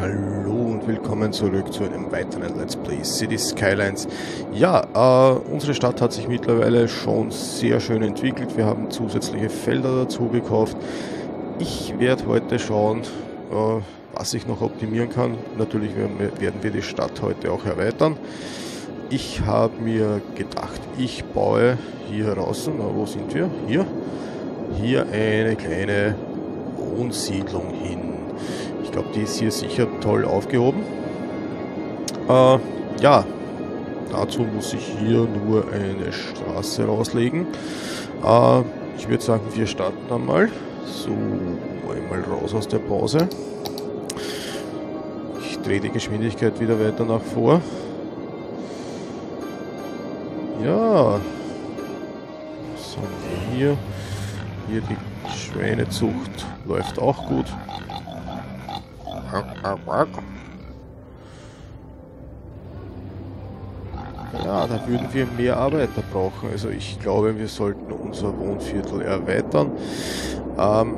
Hallo und willkommen zurück zu einem weiteren Let's Play City Skylines. Ja, äh, unsere Stadt hat sich mittlerweile schon sehr schön entwickelt. Wir haben zusätzliche Felder dazu gekauft. Ich werde heute schauen, äh, was ich noch optimieren kann. Natürlich werden wir die Stadt heute auch erweitern. Ich habe mir gedacht, ich baue hier draußen, na, wo sind wir? Hier. Hier eine kleine Wohnsiedlung hin glaube, die ist hier sicher toll aufgehoben. Äh, ja, dazu muss ich hier nur eine Straße rauslegen. Äh, ich würde sagen, wir starten einmal. So, einmal raus aus der Pause. Ich drehe die Geschwindigkeit wieder weiter nach vor. Ja. So, hier. Hier die Schweinezucht läuft auch gut. Ja, da würden wir mehr Arbeiter brauchen. Also ich glaube, wir sollten unser Wohnviertel erweitern. Ähm,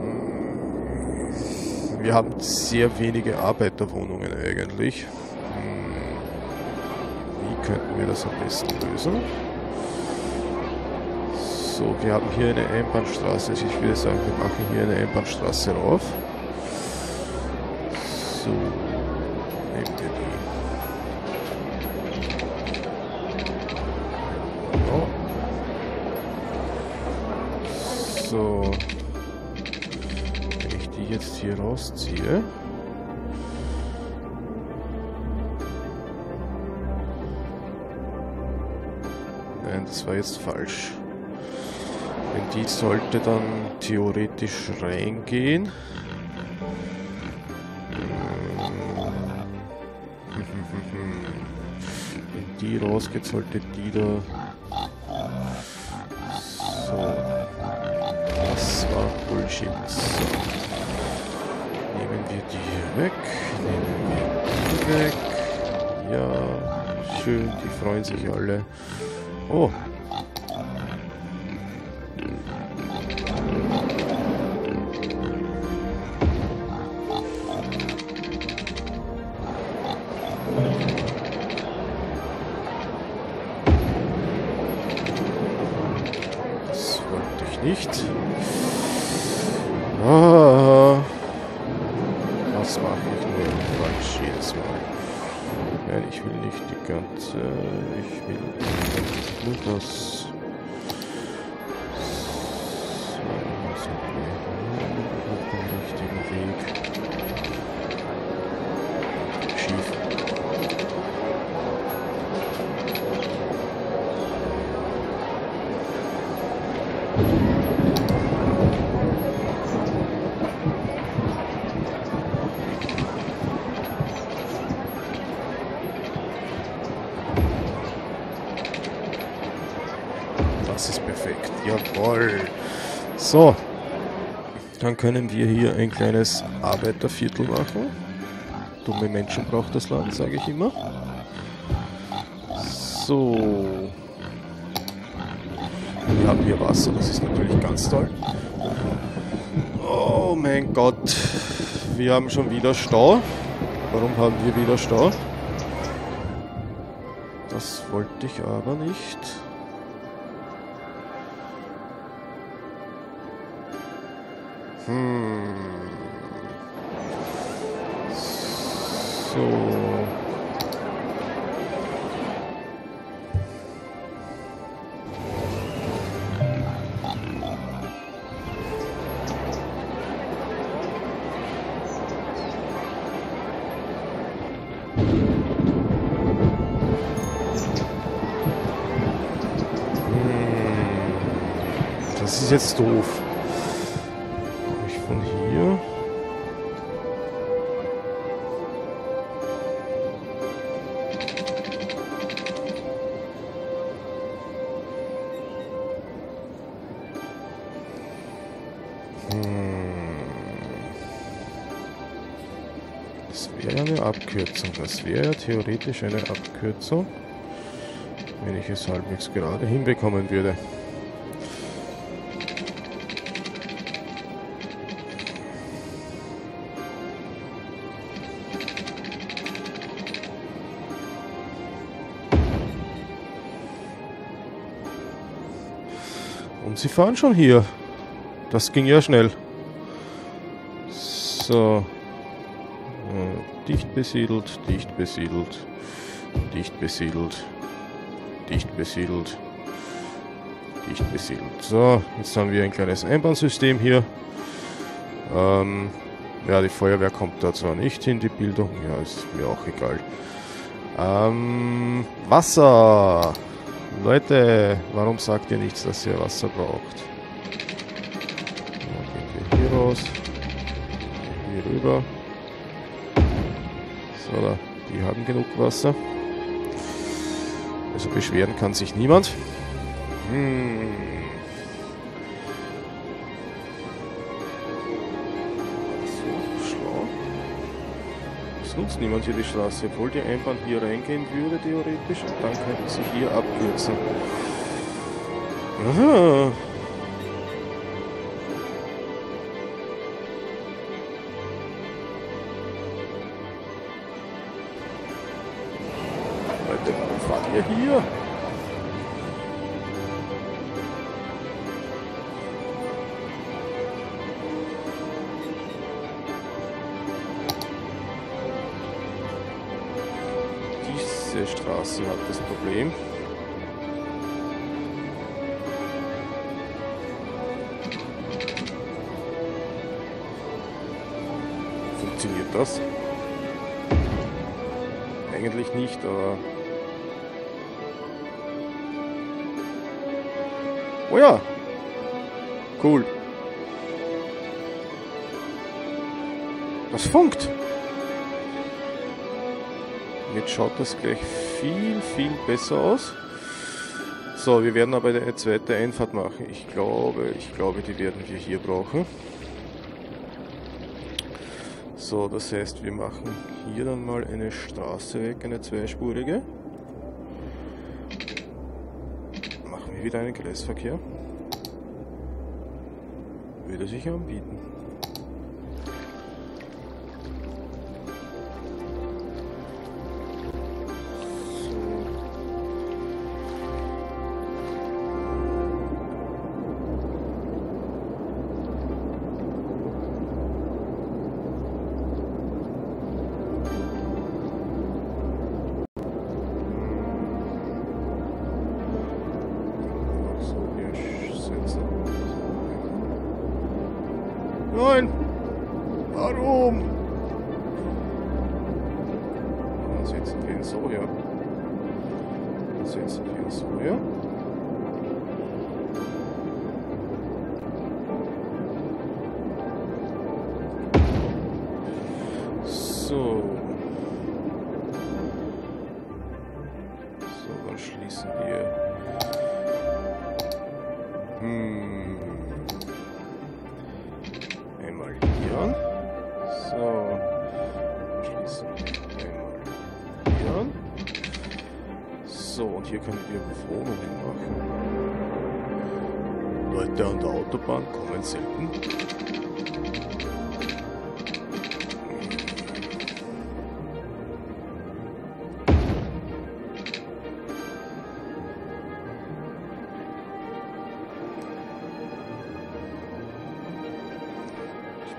wir haben sehr wenige Arbeiterwohnungen eigentlich. Hm, wie könnten wir das am besten lösen? So, wir haben hier eine Einbahnstraße. Also ich würde sagen, wir machen hier eine Einbahnstraße rauf. So, die. Oh. So. Wenn ich die jetzt hier rausziehe. Nein, das war jetzt falsch. Wenn die sollte dann theoretisch reingehen. Die rausgeht, sollte die da... So. Das war Bullshit. So. Nehmen wir die hier weg. Nehmen wir die weg. Ja, schön, die freuen sich alle. Oh, nicht. Ah, was mache ich nur falsch jedes Mal? Nein, ich will nicht die ganze... Ich will nur das... So. Dann können wir hier ein kleines Arbeiterviertel machen. Dumme Menschen braucht das Land, sage ich immer. So. Wir haben hier Wasser, das ist natürlich ganz toll. Oh mein Gott. Wir haben schon wieder Stau. Warum haben wir wieder Stau? Das wollte ich aber nicht. Hm. So. Das ist jetzt doof. Abkürzung. Das wäre ja theoretisch eine Abkürzung, wenn ich es halbwegs gerade hinbekommen würde. Sie fahren schon hier. Das ging ja schnell. So. Dicht besiedelt, dicht besiedelt, dicht besiedelt, dicht besiedelt, dicht besiedelt. So, jetzt haben wir ein kleines Einbahnsystem hier. Ähm, ja, die Feuerwehr kommt da zwar nicht in die Bildung, ja, ist mir auch egal. Ähm, Wasser! Leute, warum sagt ihr nichts, dass ihr Wasser braucht? So, gehen wir hier raus. Hier rüber. So, die haben genug Wasser. Also beschweren kann sich niemand. Hm. So, schlau. Es nutzt niemand hier die Straße, obwohl die Einbahn hier reingehen würde, theoretisch. Und dann könnten sie hier abkürzen. Aha. Leute, warum fahrt ihr hier? Diese Straße hat das Problem. Das? Eigentlich nicht, aber... Oh ja! Cool. Das funkt! Jetzt schaut das gleich viel, viel besser aus. So, wir werden aber eine zweite Einfahrt machen. Ich glaube, ich glaube, die werden wir hier brauchen. So, das heißt, wir machen hier dann mal eine Straße weg, eine zweispurige. Machen wir wieder einen Gleisverkehr. Würde sich anbieten. Nein! Warum? Dann setzen wir ihn so her. Dann setzen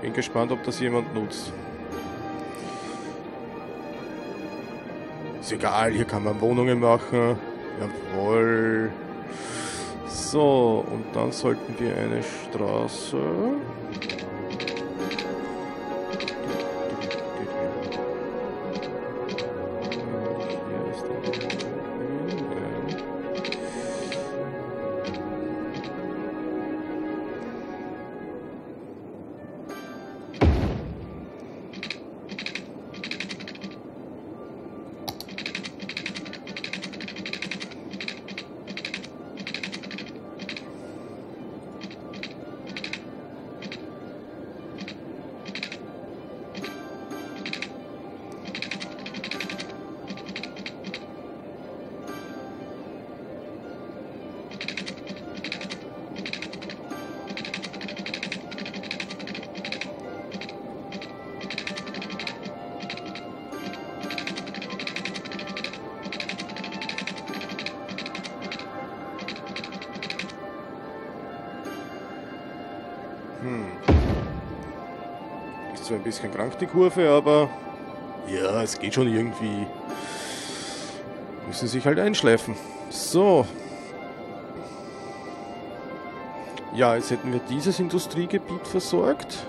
bin gespannt, ob das jemand nutzt. Ist egal, hier kann man Wohnungen machen. Jawohl. So, und dann sollten wir eine Straße. Zwar ein bisschen krank die Kurve, aber ja, es geht schon irgendwie. Müssen sich halt einschleifen. So. Ja, jetzt hätten wir dieses Industriegebiet versorgt.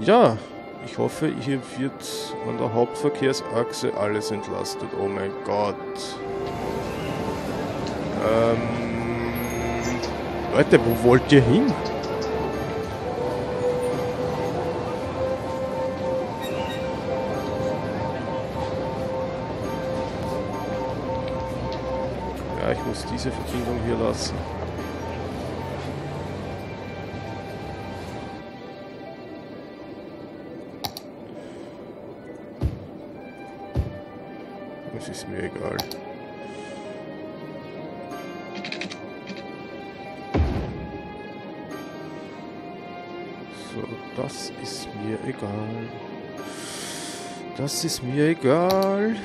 Ja, ich hoffe, hier wird an der Hauptverkehrsachse alles entlastet. Oh mein Gott. Ähm, Leute, wo wollt ihr hin? Muss diese Verbindung hier lassen. Das ist mir egal. So, das ist mir egal. Das ist mir egal.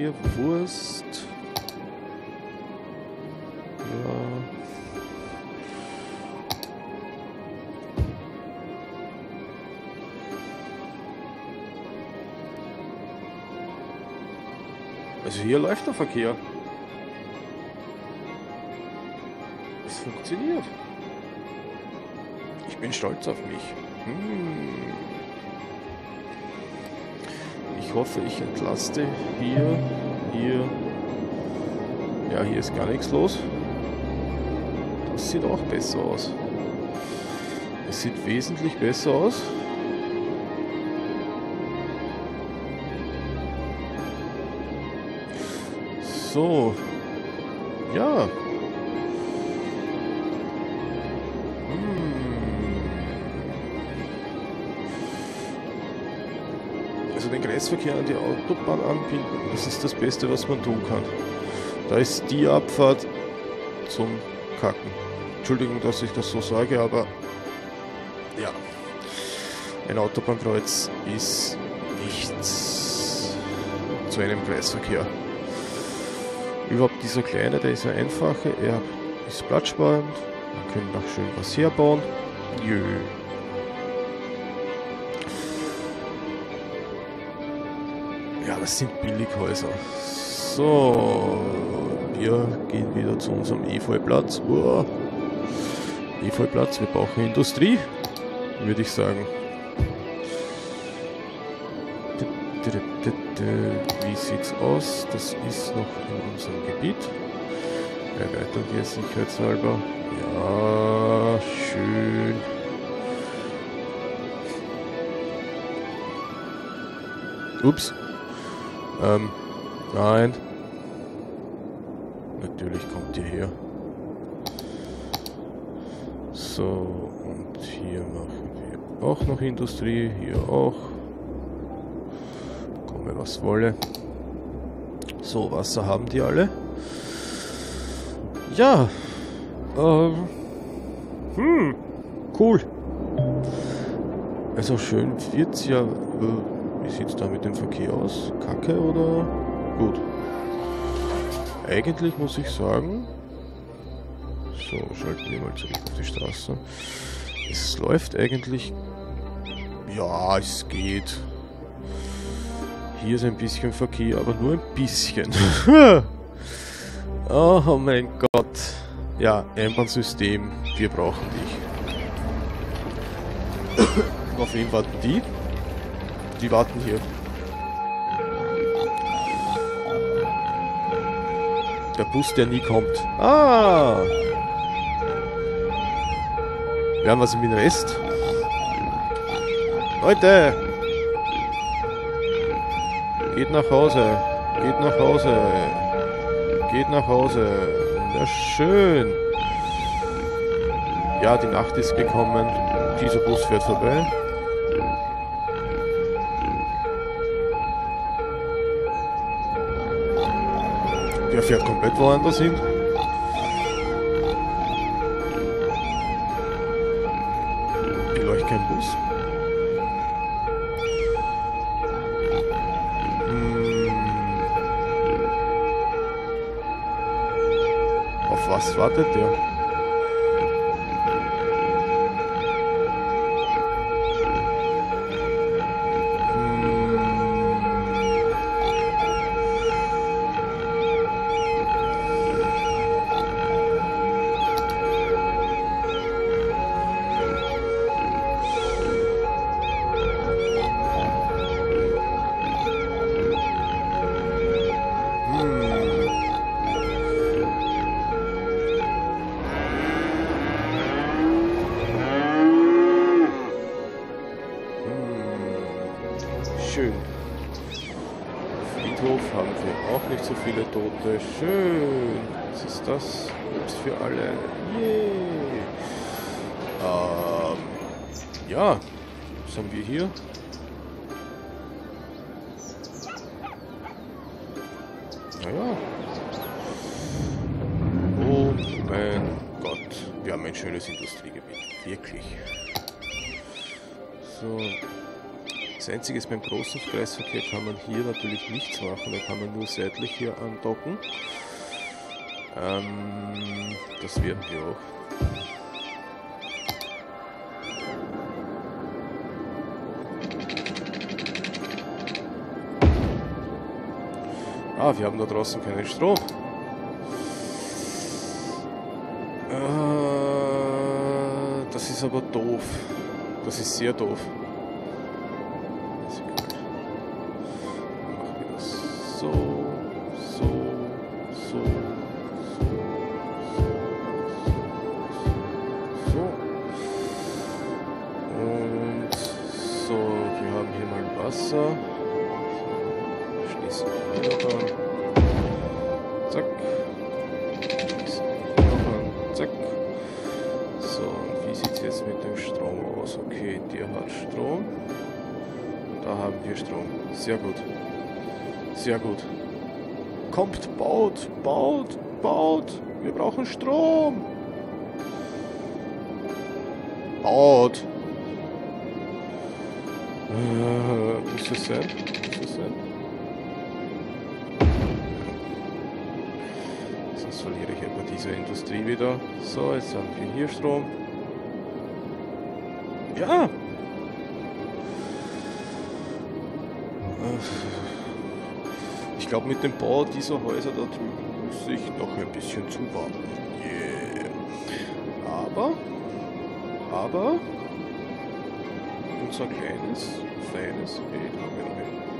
Mir Wurst. Ja. Also hier läuft der Verkehr. Es funktioniert. Ich bin stolz auf mich. Hm. Ich hoffe, ich entlaste hier, hier. Ja, hier ist gar nichts los. Das sieht auch besser aus. Es sieht wesentlich besser aus. So. Kreisverkehr an die Autobahn anbinden, das ist das Beste, was man tun kann. Da ist die Abfahrt zum Kacken. Entschuldigung, dass ich das so sage, aber ja. Ein Autobahnkreuz ist nichts zu einem Kreisverkehr. Überhaupt dieser kleine, der ist ein einfacher, er ist platzsparend, wir können auch schön was herbauen. Jö. Das sind Billighäuser. So, wir gehen wieder zu unserem Efeuplatz. Efeuplatz, wir brauchen Industrie, würde ich sagen. Wie sieht's aus? Das ist noch in unserem Gebiet. Erweitern wir sicherheitshalber. Ja, schön. Ups. Ähm, nein. Natürlich kommt ihr her. So, und hier machen wir auch noch Industrie, hier auch. Komme was wolle. So, Wasser haben die alle. Ja. Ähm. Hm. Cool. Also schön wird's ja. Äh, wie sieht's da mit dem Verkehr aus? Kacke oder? Gut. Eigentlich muss ich sagen. So, schalten wir mal zurück auf die Straße. Es läuft eigentlich. Ja, es geht. Hier ist ein bisschen Verkehr, aber nur ein bisschen. oh mein Gott. Ja, Einbahnsystem, wir brauchen dich. Auf wen warten die? Die warten hier. Der Bus, der nie kommt. Ah! Wir haben was im Rest. Leute! Geht nach Hause. Geht nach Hause. Geht nach Hause. Ja, schön. Ja, die Nacht ist gekommen. Dieser Bus fährt vorbei. Der fährt komplett woanders hin. Läuft kein Bus. Hm. Auf was wartet der? Nicht so viele Tote. Schön. Was ist das? Obst für alle. Yay. Ähm, ja, was haben wir hier? Naja. Oh mein Gott. Wir haben ein schönes Industriegebiet. Wirklich. So. Das Einzige ist, beim großen Kreisverkehr kann man hier natürlich nichts machen. Da kann man nur seitlich hier andocken. Ähm, das werden wir auch. Ah, wir haben da draußen keinen Strom. Äh, das ist aber doof. Das ist sehr doof. Sehr gut. Kommt, baut, baut, baut. Wir brauchen Strom. Baut. Äh, muss es sein? Muss es sein? Sonst verliere ich etwa diese Industrie wieder. So, jetzt haben wir hier Strom. Ja! Glaube, mit dem Bau dieser Häuser da drüben muss ich noch ein bisschen zuwarten. Yeah. Aber, aber, unser kleines, feines, da haben wir noch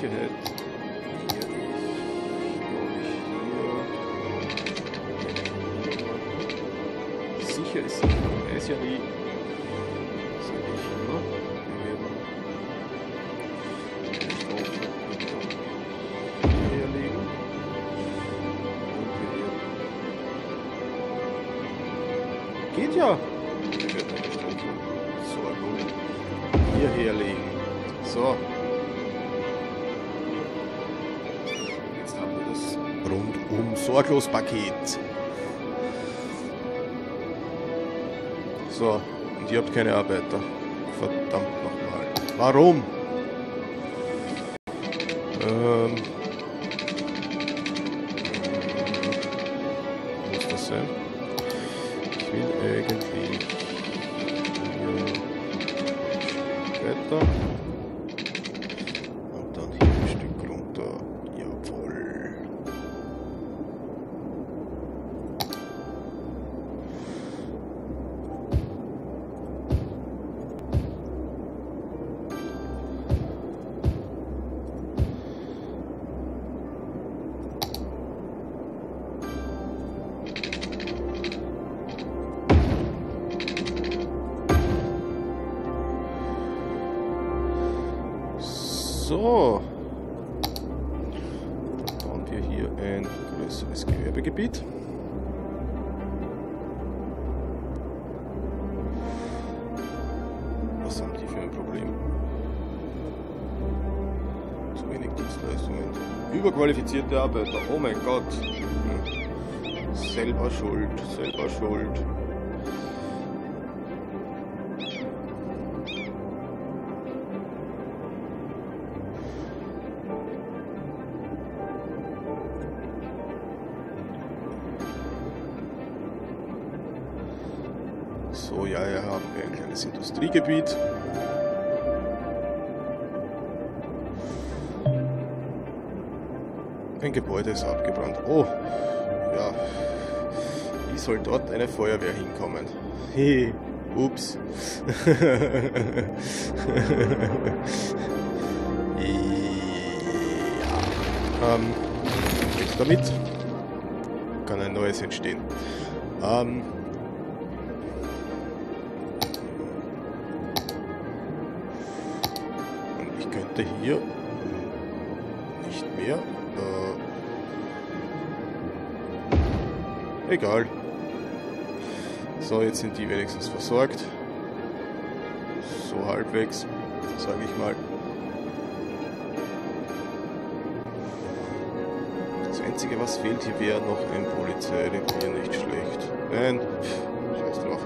Hier ich, hier. Sicher ist sicher. Er ist ja nie. Sag ich immer. Wir werden den Stromverkehr hierher legen. Sorglos Paket. So, und ihr habt keine Arbeiter. Verdammt nochmal. Warum? Ähm. Muss das sein? Ich will eigentlich hier weiter. Überqualifizierte Arbeiter. Oh mein Gott. Selber schuld, selber schuld. So, ja, hier haben wir ein kleines Industriegebiet. Ein Gebäude ist abgebrannt. Oh, ja. Wie soll dort eine Feuerwehr hinkommen? Ups. ja. Ähm, weg damit. Kann ein neues entstehen. Ähm, und ich könnte hier nicht mehr Egal. So, jetzt sind die wenigstens versorgt. So halbwegs, sage ich mal. Das Einzige, was fehlt hier, wäre noch ein Polizeirevier, nicht schlecht. Nein, scheiß drauf.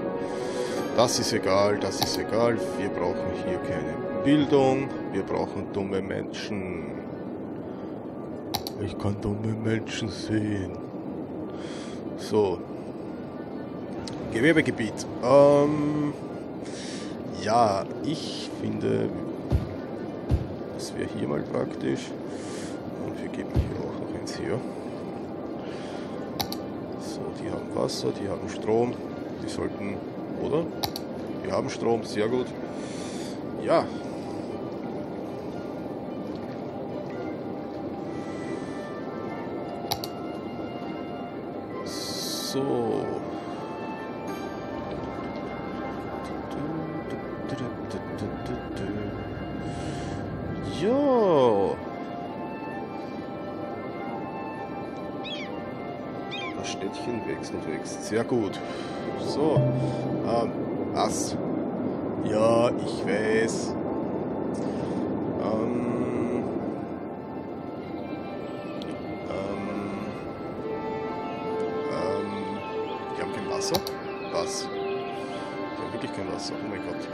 Das ist egal, das ist egal. Wir brauchen hier keine Bildung. Wir brauchen dumme Menschen. Ich kann dumme Menschen sehen. So. Gewerbegebiet. Ähm, ja, ich finde, das wäre hier mal praktisch. Und wir geben hier auch noch eins her. So, die haben Wasser, die haben Strom. Die sollten, oder? Wir haben Strom, sehr gut. Ja, So. Jo. Das Städtchen wächst und wächst. Sehr gut. So. Ähm, was? Ja, ich weiß. Wasser? Was? Ja, wirklich kein Wasser. Oh mein Gott.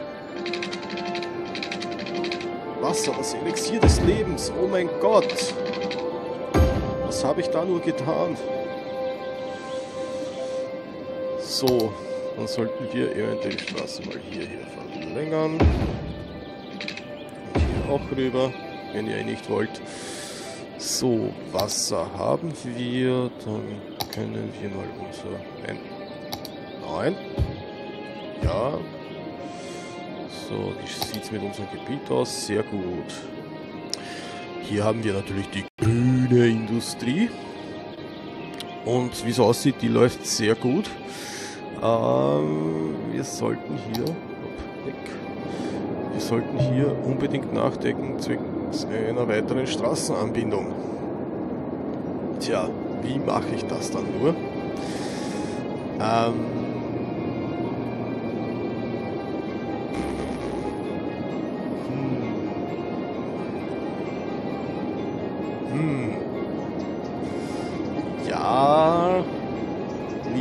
Wasser, das Elixier des Lebens. Oh mein Gott. Was habe ich da nur getan? So, dann sollten wir eventuell die Straße mal hier, hier verlängern. Und hier auch rüber, wenn ihr nicht wollt. So, Wasser haben wir. Dann können wir mal unser... Nein, Nein. Ja. So, wie sieht es mit unserem Gebiet aus? Sehr gut. Hier haben wir natürlich die grüne Industrie. Und wie es aussieht, die läuft sehr gut. Ähm, wir sollten hier... Wir sollten hier unbedingt nachdenken zwecks einer weiteren Straßenanbindung. Tja, wie mache ich das dann nur? Ähm,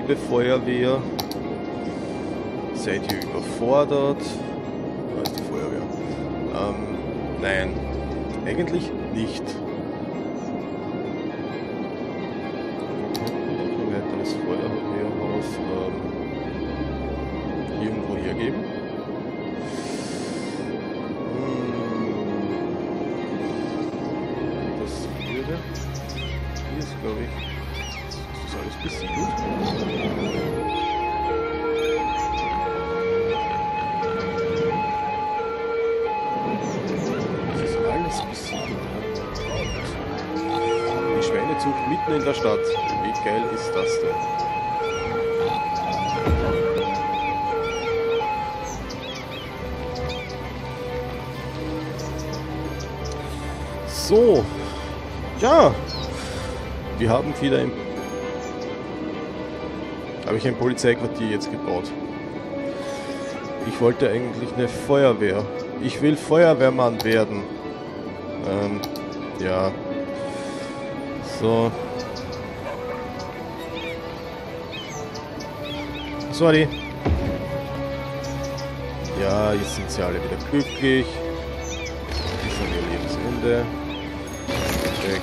liebe Feuerwehr, seid ihr überfordert? Da ist die Feuerwehr. Ähm, nein, eigentlich Hier ist, glaube ich. Das ist alles besiedelt. Die Schweinezucht mitten in der Stadt. Wie geil ist das denn? So, ja, wir haben wieder im habe ich ein Polizeiquartier jetzt gebaut. Ich wollte eigentlich eine Feuerwehr. Ich will Feuerwehrmann werden. Ähm, ja. So. Sorry. Ja, jetzt sind sie alle wieder glücklich. Die sind ihr Lebensende. Weg.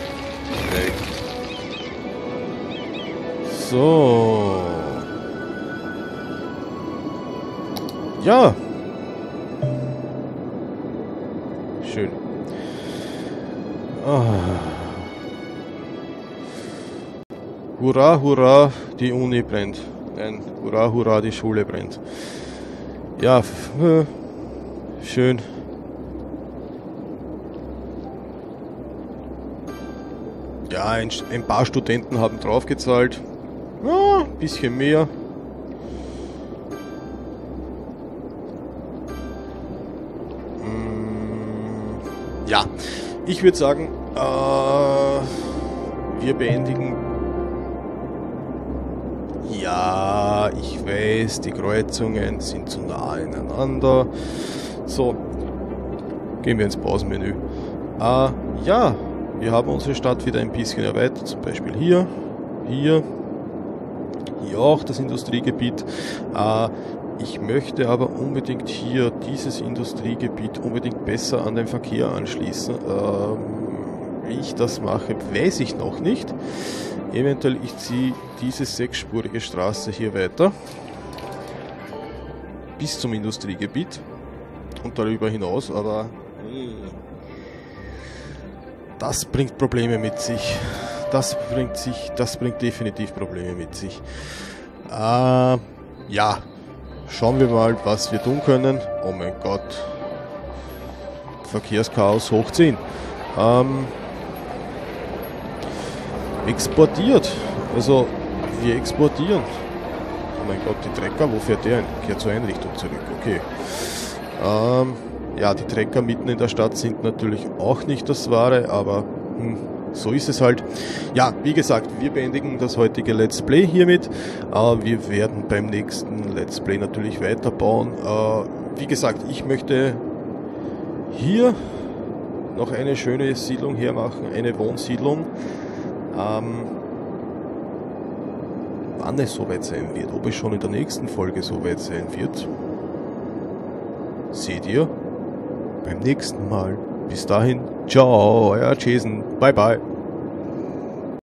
Weg. So. Ja. Schön. Ah. Hurra, hurra, die Uni brennt. Nein, hurra, hurra, die Schule brennt. Ja, äh, schön. Ein, ein, paar Studenten haben draufgezahlt. Ja, ein bisschen mehr. Mm, ja, ich würde sagen, äh, wir beendigen ja, ich weiß, die Kreuzungen sind zu nah ineinander. So, gehen wir ins Pausenmenü. Äh, ja, wir haben unsere Stadt wieder ein bisschen erweitert, zum Beispiel hier, hier, hier auch das Industriegebiet. Äh, ich möchte aber unbedingt hier dieses Industriegebiet unbedingt besser an den Verkehr anschließen. Ähm, wie ich das mache, weiß ich noch nicht. Eventuell ich ziehe diese sechsspurige Straße hier weiter bis zum Industriegebiet und darüber hinaus, aber das bringt Probleme mit sich. Das bringt sich, das bringt definitiv Probleme mit sich. Äh, ja, schauen wir mal, was wir tun können. Oh mein Gott. Verkehrschaos hoch 10. Ähm, exportiert. Also wir exportieren. Oh mein Gott, die Trecker, wo fährt der hin? Kehrt zur Einrichtung zurück, okay. Ähm, ja, die Trecker mitten in der Stadt sind natürlich auch nicht das Wahre, aber hm, so ist es halt. Ja, wie gesagt, wir beendigen das heutige Let's Play hiermit. Äh, wir werden beim nächsten Let's Play natürlich weiterbauen. Äh, wie gesagt, ich möchte hier noch eine schöne Siedlung hermachen, eine Wohnsiedlung. Ähm, wann es soweit sein wird, ob es schon in der nächsten Folge soweit sein wird, seht ihr beim nächsten Mal. Bis dahin, ciao, euer Jason, bye bye.